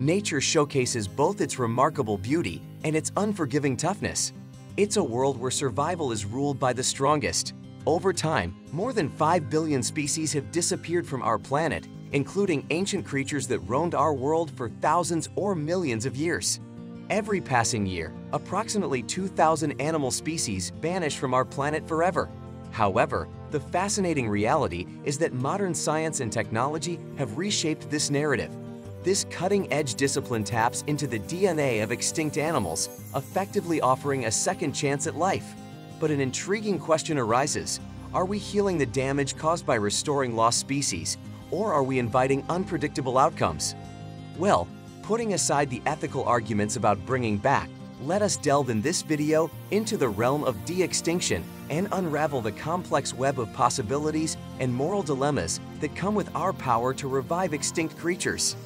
nature showcases both its remarkable beauty and its unforgiving toughness. It's a world where survival is ruled by the strongest. Over time, more than 5 billion species have disappeared from our planet, including ancient creatures that roamed our world for thousands or millions of years. Every passing year, approximately 2,000 animal species vanish from our planet forever. However, the fascinating reality is that modern science and technology have reshaped this narrative. This cutting-edge discipline taps into the DNA of extinct animals, effectively offering a second chance at life. But an intriguing question arises. Are we healing the damage caused by restoring lost species, or are we inviting unpredictable outcomes? Well, putting aside the ethical arguments about bringing back, let us delve in this video into the realm of de-extinction and unravel the complex web of possibilities and moral dilemmas that come with our power to revive extinct creatures.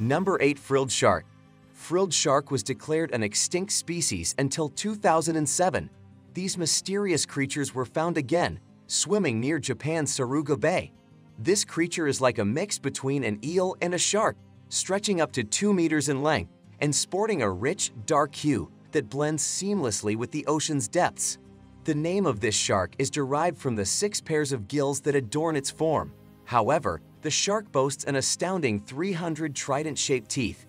Number 8 Frilled Shark Frilled shark was declared an extinct species until 2007. These mysterious creatures were found again, swimming near Japan's Suruga Bay. This creature is like a mix between an eel and a shark, stretching up to 2 meters in length and sporting a rich, dark hue that blends seamlessly with the ocean's depths. The name of this shark is derived from the six pairs of gills that adorn its form. However, the shark boasts an astounding 300 trident-shaped teeth.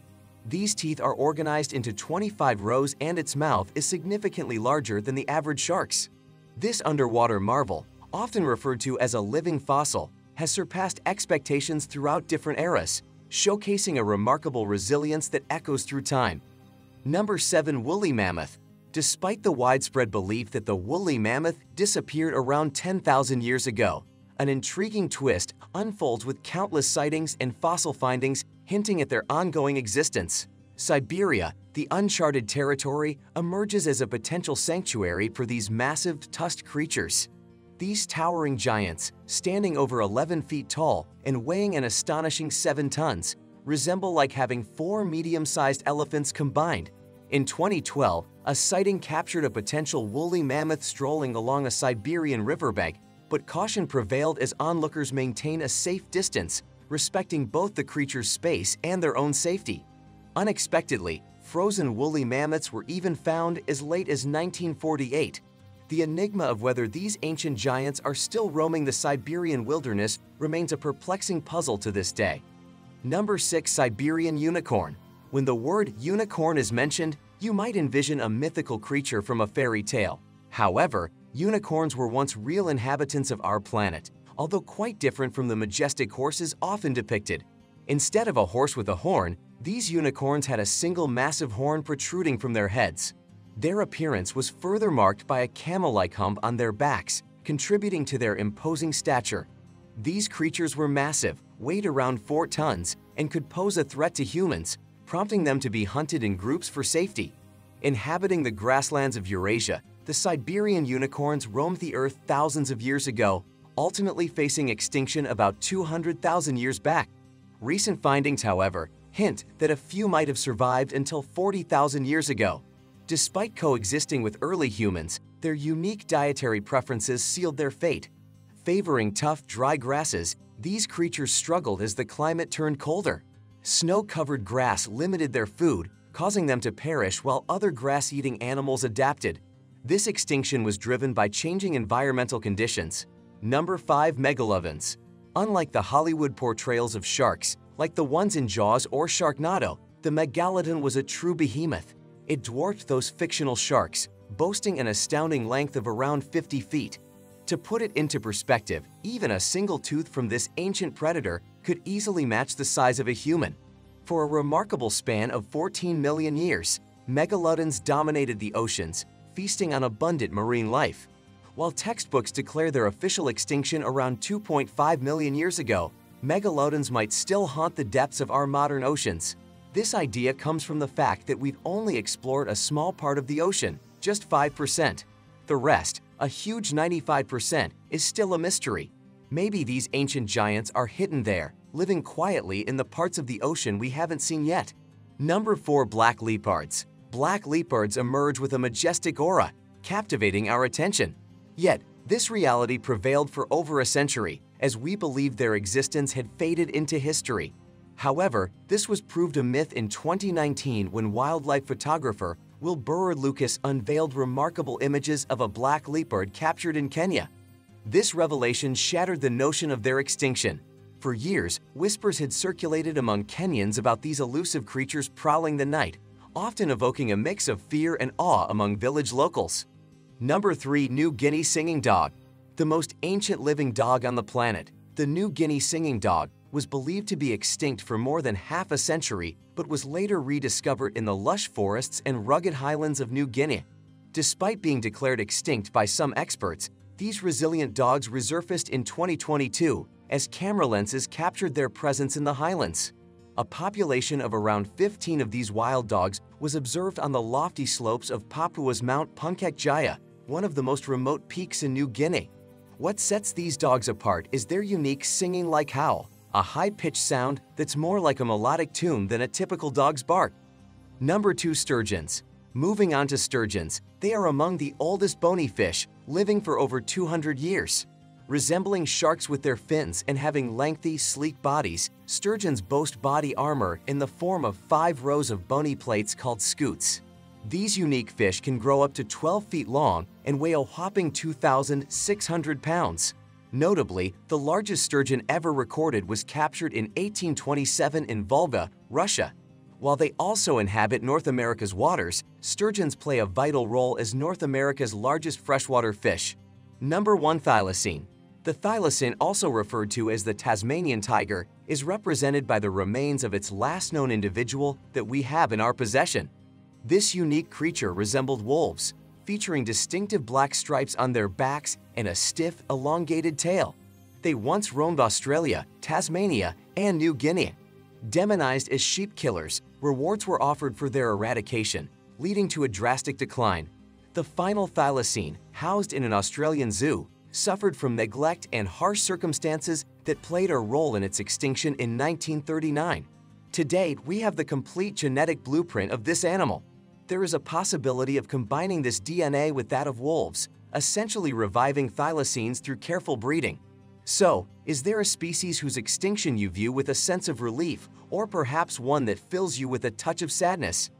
These teeth are organized into 25 rows and its mouth is significantly larger than the average shark's. This underwater marvel, often referred to as a living fossil, has surpassed expectations throughout different eras, showcasing a remarkable resilience that echoes through time. Number 7 Woolly Mammoth Despite the widespread belief that the woolly mammoth disappeared around 10,000 years ago, an intriguing twist unfolds with countless sightings and fossil findings hinting at their ongoing existence. Siberia, the uncharted territory, emerges as a potential sanctuary for these massive, tusked creatures. These towering giants, standing over 11 feet tall and weighing an astonishing 7 tons, resemble like having four medium-sized elephants combined. In 2012, a sighting captured a potential woolly mammoth strolling along a Siberian riverbank but caution prevailed as onlookers maintain a safe distance, respecting both the creature's space and their own safety. Unexpectedly, frozen woolly mammoths were even found as late as 1948. The enigma of whether these ancient giants are still roaming the Siberian wilderness remains a perplexing puzzle to this day. Number 6 Siberian Unicorn When the word unicorn is mentioned, you might envision a mythical creature from a fairy tale. However, Unicorns were once real inhabitants of our planet, although quite different from the majestic horses often depicted. Instead of a horse with a horn, these unicorns had a single massive horn protruding from their heads. Their appearance was further marked by a camel-like hump on their backs, contributing to their imposing stature. These creatures were massive, weighed around 4 tons, and could pose a threat to humans, prompting them to be hunted in groups for safety. Inhabiting the grasslands of Eurasia, the Siberian unicorns roamed the Earth thousands of years ago, ultimately facing extinction about 200,000 years back. Recent findings, however, hint that a few might have survived until 40,000 years ago. Despite coexisting with early humans, their unique dietary preferences sealed their fate. Favoring tough, dry grasses, these creatures struggled as the climate turned colder. Snow-covered grass limited their food, causing them to perish while other grass-eating animals adapted, this extinction was driven by changing environmental conditions. Number 5 Megalodons Unlike the Hollywood portrayals of sharks, like the ones in Jaws or Sharknado, the megalodon was a true behemoth. It dwarfed those fictional sharks, boasting an astounding length of around 50 feet. To put it into perspective, even a single tooth from this ancient predator could easily match the size of a human. For a remarkable span of 14 million years, megalodons dominated the oceans, feasting on abundant marine life. While textbooks declare their official extinction around 2.5 million years ago, megalodons might still haunt the depths of our modern oceans. This idea comes from the fact that we've only explored a small part of the ocean, just 5%. The rest, a huge 95%, is still a mystery. Maybe these ancient giants are hidden there, living quietly in the parts of the ocean we haven't seen yet. Number 4 Black Leopards black leopards emerge with a majestic aura, captivating our attention. Yet, this reality prevailed for over a century, as we believed their existence had faded into history. However, this was proved a myth in 2019 when wildlife photographer Will Burrard Lucas unveiled remarkable images of a black leopard captured in Kenya. This revelation shattered the notion of their extinction. For years, whispers had circulated among Kenyans about these elusive creatures prowling the night, often evoking a mix of fear and awe among village locals. Number 3. New Guinea Singing Dog The most ancient living dog on the planet, the New Guinea Singing Dog was believed to be extinct for more than half a century but was later rediscovered in the lush forests and rugged highlands of New Guinea. Despite being declared extinct by some experts, these resilient dogs resurfaced in 2022 as camera lenses captured their presence in the highlands. A population of around 15 of these wild dogs was observed on the lofty slopes of Papua's Mount Puncak Jaya, one of the most remote peaks in New Guinea. What sets these dogs apart is their unique singing-like howl, a high-pitched sound that's more like a melodic tune than a typical dog's bark. Number 2 Sturgeons Moving on to sturgeons, they are among the oldest bony fish, living for over 200 years. Resembling sharks with their fins and having lengthy, sleek bodies, sturgeons boast body armor in the form of five rows of bony plates called scutes. These unique fish can grow up to 12 feet long and weigh a whopping 2,600 pounds. Notably, the largest sturgeon ever recorded was captured in 1827 in Volga, Russia. While they also inhabit North America's waters, sturgeons play a vital role as North America's largest freshwater fish. Number 1 Thylacine The thylacine, also referred to as the Tasmanian tiger, is represented by the remains of its last known individual that we have in our possession. This unique creature resembled wolves, featuring distinctive black stripes on their backs and a stiff, elongated tail. They once roamed Australia, Tasmania, and New Guinea. Demonized as sheep killers, rewards were offered for their eradication, leading to a drastic decline. The final thylacine, housed in an Australian zoo, suffered from neglect and harsh circumstances that played a role in its extinction in 1939. To date, we have the complete genetic blueprint of this animal. There is a possibility of combining this DNA with that of wolves, essentially reviving thylacines through careful breeding. So, is there a species whose extinction you view with a sense of relief, or perhaps one that fills you with a touch of sadness?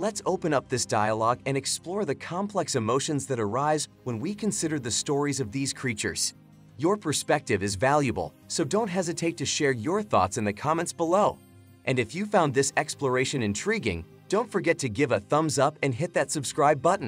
Let's open up this dialogue and explore the complex emotions that arise when we consider the stories of these creatures. Your perspective is valuable, so don't hesitate to share your thoughts in the comments below. And if you found this exploration intriguing, don't forget to give a thumbs up and hit that subscribe button.